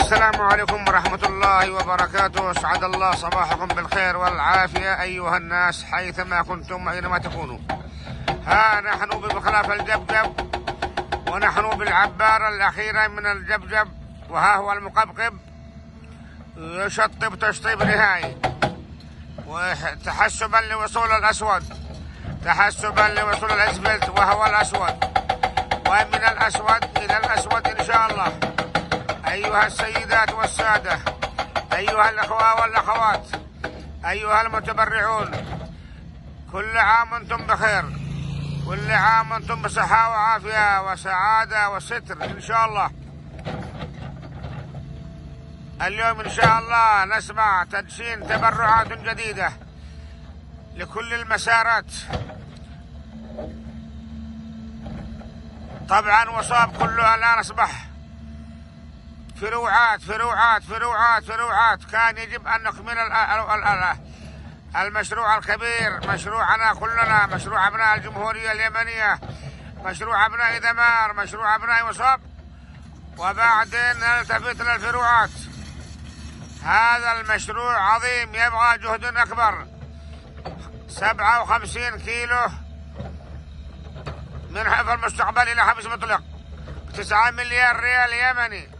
السلام عليكم ورحمة الله وبركاته. أسعد الله صباحكم بالخير والعافية أيها الناس حيثما كنتم أينما تكونوا. ها نحن بمخلاف الجبجب ونحن بالعبارة الأخيرة من الجبجب وها هو المقبقب. يشطب تشطيب نهائي. وتحسبا لوصول الأسود. تحسبا لوصول الأسفلت وهو الأسود. أيها السيدات والسادة أيها الأخوة والأخوات أيها المتبرعون كل عام وأنتم بخير كل عام وأنتم بصحة وعافية وسعادة وستر إن شاء الله. اليوم إن شاء الله نسمع تدشين تبرعات جديدة لكل المسارات. طبعا وصاب كلها الآن أصبح فروعات فروعات فروعات فروعات. كان يجب أن نكمل المشروع الكبير مشروعنا كلنا مشروع أبناء الجمهورية اليمنية مشروع أبناء دمار مشروع أبناء وصاب وبعدين نلتفت للفروعات. هذا المشروع عظيم يبغى جهد أكبر. سبعة وخمسين كيلو من المستقبل إلى حبس مطلق. تسعة مليار ريال يمني.